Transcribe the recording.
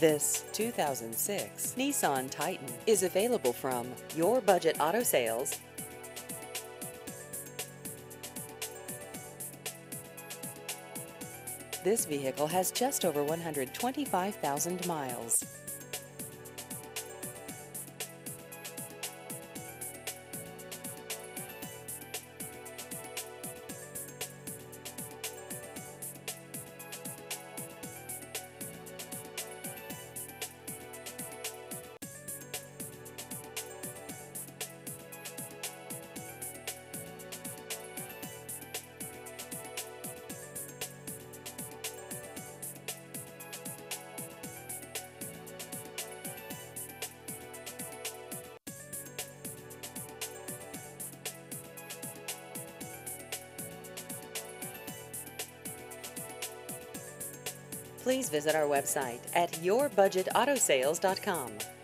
This 2006 Nissan Titan is available from Your Budget Auto Sales. This vehicle has just over 125,000 miles. Please visit our website at yourbudgetautosales.com.